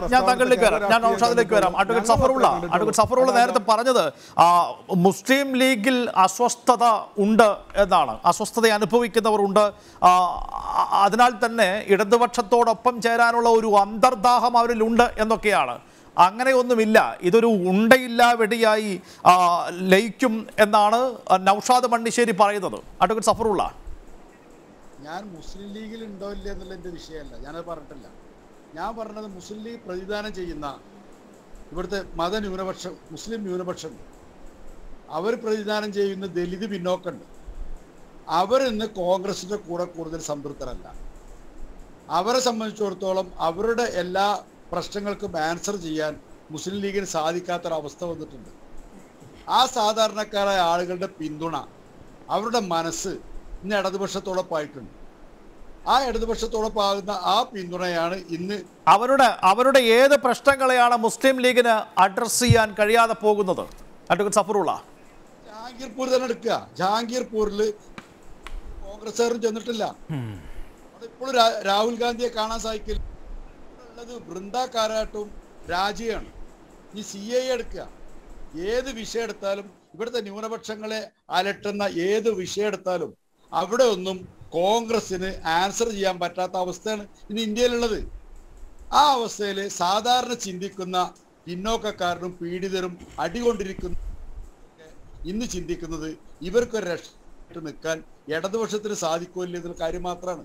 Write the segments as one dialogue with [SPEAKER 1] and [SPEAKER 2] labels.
[SPEAKER 1] ഞാൻ താങ്കളിലേക്ക് വരാം. ഞാൻ നൗഷാദിലേക്ക് വരാം. അഡ്വക്കേറ്റ് സഫറുള്ള അഡ്വക്കേറ്റ് സഫറുള്ള നേരത്തെ പറഞ്ഞത് ആ, മുസ്ലിം ലീഗിൽ അസ്വസ്ഥത ഉണ്ട് എന്നാണ്. അസ്വസ്ഥത അനുഭവിക്കുന്നവർ ഉണ്ട്. അതിനാൽ തന്നെ ഇടതുപക്ഷത്തോടൊപ്പം ചേരാനുള്ള ഒരു അന്തർദാഹം അവരിൽ ഉണ്ട് എന്നൊക്കെയാണ്. അങ്ങനെയൊന്നുമില്ല. ഇതൊരു ഉണ്ടയില്ല വെടിയായി ലയിക്കും എന്നാണ് നൗഷാദ് മണ്ണിശ്ശേരി പറയുന്നത്. അഡ്വക്കേറ്റ് സഫറുള്ള.
[SPEAKER 2] ഞാൻ മുസ്ലിം ലീഗിൽ ഉണ്ടോ ഇല്ല എന്നുള്ള എന്റെ വിഷയമല്ല. ഞാനത് പറഞ്ഞിട്ടില്ല. ഞാൻ പറഞ്ഞത് മുസ്ലിം ലീഗ് പ്രതിദാനം ചെയ്യുന്ന ഇവിടുത്തെ മത ന്യൂനപക്ഷം മുസ്ലിം ന്യൂനപക്ഷം അവർ പ്രതിദാനം ചെയ്യുന്ന ദലിത് പിന്നോക്കമുണ്ട്. അവരിന്ന് കോൺഗ്രസിന്റെ കൂടെ കൂടുതൽ സംതൃപ്തരല്ല. അവരെ സംബന്ധിച്ചിടത്തോളം അവരുടെ എല്ലാ പ്രശ്നങ്ങൾക്കും ആൻസർ ചെയ്യാൻ മുസ്ലിം ലീഗിന് സാധിക്കാത്തൊരവസ്ഥ വന്നിട്ടുണ്ട്. ആ സാധാരണക്കാരായ ആളുകളുടെ പിന്തുണ അവരുടെ മനസ്സ് ഇന്ന് ഇടതുപക്ഷത്തോടൊപ്പമായിട്ടുണ്ട് ആ ഇടതുപക്ഷത്തോടൊപ്പാകുന്ന ആ പിന്തുണയാണ് ഇന്ന്
[SPEAKER 1] അവരുടെ അവരുടെ ഏത് പ്രശ്നങ്ങളെയാണ് മുസ്ലിം ലീഗിന് അഡ്രസ് ചെയ്യാൻ കഴിയാതെ പോകുന്നത്? അഡ്വക്കേറ്റ് സഫറുള്ള.
[SPEAKER 2] ജഹാംഗീർപൂർ തന്നെ എടുക്കുക. ജഹാംഗീർപൂരിൽ കോൺഗ്രസ്സുകാരും ചെന്നിട്ടില്ല. അവിടെ ഇപ്പോഴും രാഹുൽ ഗാന്ധിയെ കാണാൻ സാധിക്കില്ല. ഉള്ളത് ബൃന്ദ കാരാട്ടും രാജിയാണ്. ഈ സി എ എടുക്കുക. ഏത് വിഷയം എടുത്താലും ഇവിടുത്തെ ന്യൂനപക്ഷങ്ങളെ അലട്ടുന്ന ഏത് വിഷയം എടുത്താലും അവിടെ ഒന്നും കോൺഗ്രസിന് ആൻസർ ചെയ്യാൻ പറ്റാത്ത അവസ്ഥയാണ് ഇന്ന് ഇന്ത്യയിലുള്ളത്. ആ അവസ്ഥയിൽ സാധാരണ ചിന്തിക്കുന്ന പിന്നോക്കക്കാരനും പീഡിതരും അടികൊണ്ടിരിക്കുന്ന ഇന്ന് ചിന്തിക്കുന്നത് ഇവർക്കൊരു രക്ഷ നിൽക്കാൻ ഇടതുപക്ഷത്തിന് സാധിക്കില്ല എന്നുള്ള കാര്യം മാത്രമാണ്.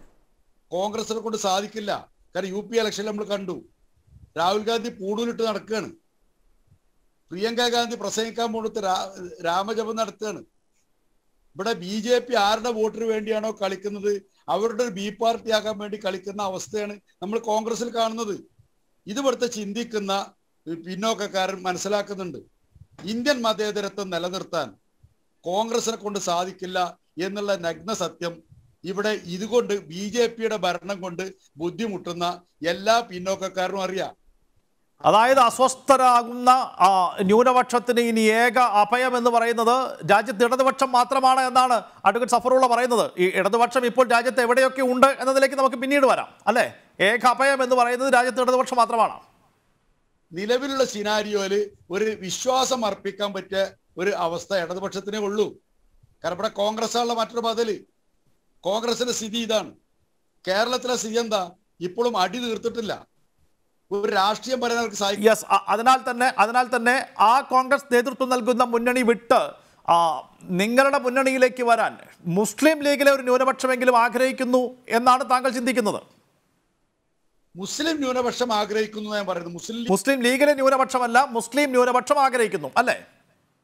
[SPEAKER 2] കോൺഗ്രസിനെ കൊണ്ട് സാധിക്കില്ല. കാരണം യു പി ഇലക്ഷനിൽ നമ്മൾ കണ്ടു. രാഹുൽ ഗാന്ധി പൂടൂലിട്ട് നടക്കുകയാണ്. പ്രിയങ്ക ഗാന്ധി പ്രസംഗിക്കാൻ പോകുന്നത് രാമജപം നടത്തുകയാണ്. ഇവിടെ ബി ജെ പി ആരുടെ വോട്ടിന് വേണ്ടിയാണോ കളിക്കുന്നത്? അവരുടെ ഒരു ബി പാർട്ടി ആകാൻ വേണ്ടി കളിക്കുന്ന അവസ്ഥയാണ് നമ്മൾ കോൺഗ്രസിൽ കാണുന്നത്. ഇത് ചിന്തിക്കുന്ന പിന്നോക്കക്കാരൻ മനസ്സിലാക്കുന്നുണ്ട്. ഇന്ത്യൻ മതേതരത്വം നിലനിർത്താൻ കോൺഗ്രസിനെ കൊണ്ട് സാധിക്കില്ല എന്നുള്ള നഗ്ന സത്യം ഇവിടെ ഇതുകൊണ്ട് ബി ജെ പിയുടെ ഭരണം കൊണ്ട് ബുദ്ധിമുട്ടുന്ന എല്ലാ പിന്നോക്കക്കാരനും അറിയാം.
[SPEAKER 1] അതായത് അസ്വസ്ഥരാകുന്ന ന്യൂനപക്ഷത്തിന് ഇനി ഏക അഭയം എന്ന് പറയുന്നത് രാജ്യത്ത് ഇടതുപക്ഷം മാത്രമാണ് എന്നാണ് അഡ്വക്കേറ്റ് സഫറുള്ള പറയുന്നത്. ഈ ഇടതുപക്ഷം ഇപ്പോൾ രാജ്യത്ത് എവിടെയൊക്കെ ഉണ്ട് എന്നതിലേക്ക് നമുക്ക് പിന്നീട് വരാം. അല്ലേ? ഏക അഭയം എന്ന് പറയുന്നത് രാജ്യത്ത് ഇടതുപക്ഷം മാത്രമാണ്.
[SPEAKER 2] നിലവിലുള്ള സിനാരിയോയിൽ ഒരു വിശ്വാസം അർപ്പിക്കാൻ പറ്റിയ ഒരു അവസ്ഥ ഇടതുപക്ഷത്തിനേ ഉള്ളൂ. കാരണം ഇവിടെ കോൺഗ്രസ് ഉള്ള മറ്റൊരു ബദൽ കോൺഗ്രസിന്റെ സ്ഥിതി ഇതാണ്. കേരളത്തിലെ സ്ഥിതി എന്താ? ഇപ്പോഴും അടി തീർത്തിട്ടില്ല. ഒരു രാഷ്ട്രീയം പറയാൻ അവർക്ക് സാധിക്കും.
[SPEAKER 1] യെസ് അതിനാൽ തന്നെ അതിനാൽ തന്നെ ആ കോൺഗ്രസ് നേതൃത്വം നൽകുന്ന മുന്നണി വിട്ട് ആ, നിങ്ങളുടെ മുന്നണിയിലേക്ക് വരാൻ മുസ്ലിം ലീഗിലെ ഒരു ന്യൂനപക്ഷമെങ്കിലും ആഗ്രഹിക്കുന്നു എന്നാണ് താങ്കൾ ചിന്തിക്കുന്നത്.
[SPEAKER 2] മുസ്ലിം ന്യൂനപക്ഷം ആഗ്രഹിക്കുന്നു ഞാൻ പറയുന്നത്. മുസ്ലിം
[SPEAKER 1] മുസ്ലിം ലീഗിലെ ന്യൂനപക്ഷമല്ല മുസ്ലിം ന്യൂനപക്ഷം ആഗ്രഹിക്കുന്നു അല്ലേ?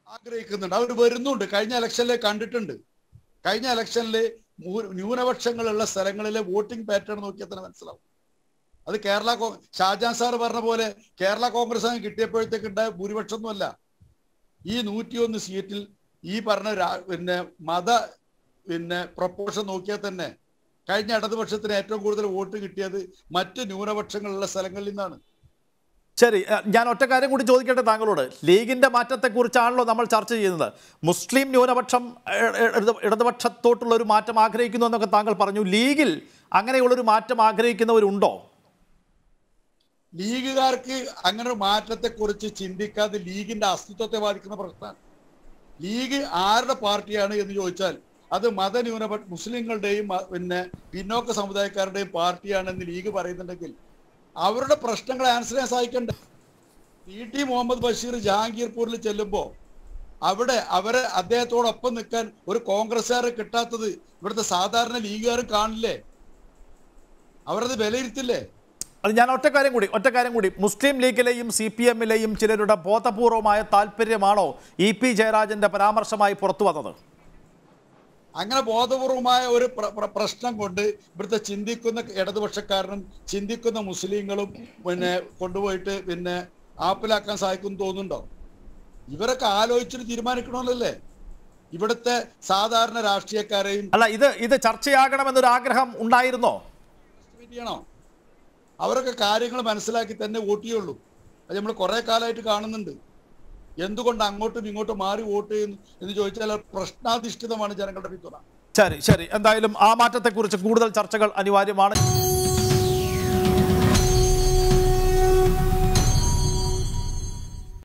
[SPEAKER 2] ആഗ്രഹിക്കുന്നുണ്ട്. അവർ വരുന്നുണ്ട്. കഴിഞ്ഞ ഇലക്ഷനിലെ കണ്ടിട്ടുണ്ട്. കഴിഞ്ഞ ഇലക്ഷനിൽ ന്യൂനപക്ഷങ്ങളുള്ള സ്ഥലങ്ങളിലെ വോട്ടിംഗ് പാറ്റേൺ നോക്കിയാൽ തന്നെ മനസ്സിലാവും. അത് കേരള ഷാജാൻ സാർ പറഞ്ഞ പോലെ കേരള കോൺഗ്രസ് അങ്ങ് കിട്ടിയപ്പോഴത്തേക്ക് ഉണ്ടായ ഭൂരിപക്ഷമൊന്നുമല്ല. ഈ നൂറ്റിയൊന്ന് സീറ്റിൽ ഈ പറഞ്ഞ പിന്നെ മത പിന്നെ പ്രപ്പോഷൻ നോക്കിയാൽ തന്നെ കഴിഞ്ഞ ഇടതുപക്ഷത്തിന് ഏറ്റവും കൂടുതൽ വോട്ട് കിട്ടിയത് മറ്റ് ന്യൂനപക്ഷങ്ങളുള്ള സ്ഥലങ്ങളിൽ നിന്നാണ്.
[SPEAKER 1] ശരി ഞാൻ ഒറ്റ കാര്യം കൂടി ചോദിക്കട്ടെ താങ്കളോട്. ലീഗിന്റെ മാറ്റത്തെക്കുറിച്ചാണല്ലോ നമ്മൾ ചർച്ച ചെയ്യുന്നത്. മുസ്ലിം ന്യൂനപക്ഷം ഇടതുപക്ഷത്തോട്ടുള്ള ഒരു മാറ്റം ആഗ്രഹിക്കുന്നു എന്നൊക്കെ താങ്കൾ പറഞ്ഞു. ലീഗിൽ അങ്ങനെയുള്ളൊരു മാറ്റം ആഗ്രഹിക്കുന്നവരുണ്ടോ?
[SPEAKER 2] ലീഗുകാർക്ക് അങ്ങനെ ഒരു മാറ്റത്തെക്കുറിച്ച് ചിന്തിക്കാതെ ലീഗിന്റെ അസ്തിത്വത്തെ ബാധിക്കുന്ന പ്രശ്നമാണ്. ലീഗ് ആരുടെ പാർട്ടിയാണ് എന്ന് ചോദിച്ചാൽ അത് മതന്യൂനപക്ഷ മുസ്ലിങ്ങളുടെയും പിന്നെ പിന്നോക്ക സമുദായക്കാരുടെയും പാർട്ടിയാണെന്ന് ലീഗ് പറയുന്നുണ്ടെങ്കിൽ അവരുടെ പ്രശ്നങ്ങൾ ആൻസർ ചെയ്യാൻ സഹായിക്കണ്ടേ ടി ടി മുഹമ്മദ് ബഷീർ ജഹാംഗീർപൂരിൽ ചെല്ലുമ്പോൾ അവിടെ അവരെ അദ്ദേഹത്തോടൊപ്പം നിൽക്കാൻ ഒരു കോൺഗ്രസ്സുകാരെ കിട്ടാത്തത് ഇവിടുത്തെ സാധാരണ ലീഗുകാരും കാണില്ലേ? അവരത് വിലയിരുത്തില്ലേ?
[SPEAKER 1] അത് ഞാൻ ഒറ്റ കാര്യം കൂടി ഒറ്റ കാര്യം കൂടി. മുസ്ലിം ലീഗിലെയും സി പി എമ്മിലെയും ചിലരുടെ ബോധപൂർവമായ താല്പര്യമാണോ ഇ പി ജയരാജന്റെ പരാമർശമായി പുറത്തു വന്നത്?
[SPEAKER 2] അങ്ങനെ ബോധപൂർവമായ ഒരു പ്ര- പ്ര- പ്രശ്നം കൊണ്ട് ഇവിടുത്തെ ചിന്തിക്കുന്ന ഇടതുപക്ഷക്കാരനും ചിന്തിക്കുന്ന മുസ്ലിങ്ങളും പിന്നെ കൊണ്ടുപോയിട്ട് പിന്നെ ആപ്പിലാക്കാൻ സാധിക്കും തോന്നുന്നുണ്ടോ? ഇവരൊക്കെ ആലോചിച്ചിട്ട് തീരുമാനിക്കണമല്ലേ ഇവിടുത്തെ സാധാരണ രാഷ്ട്രീയക്കാരെയും
[SPEAKER 1] അല്ല ഇത് ഇത് ചർച്ചയാകണമെന്നൊരു ആഗ്രഹം ഉണ്ടായിരുന്നോ
[SPEAKER 2] ചെയ്യണോ? അവരൊക്കെ കാര്യങ്ങൾ മനസ്സിലാക്കി തന്നെ വോട്ട് ചെയ്യുള്ളൂ. അത് നമ്മൾ കുറെ കാലമായിട്ട് കാണുന്നുണ്ട്. എന്തുകൊണ്ട് അങ്ങോട്ടും ഇങ്ങോട്ടും മാറി വോട്ട് ചെയ്യുന്നു എന്ന് ചോദിച്ചാൽ പ്രശ്നാധിഷ്ഠിതമാണ് ജനങ്ങളുടെ പിന്തുണ.
[SPEAKER 1] ശരി ശരി. എന്തായാലും ആ മാറ്റത്തെക്കുറിച്ച് കൂടുതൽ ചർച്ചകൾ അനിവാര്യമാണ്.